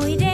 we did.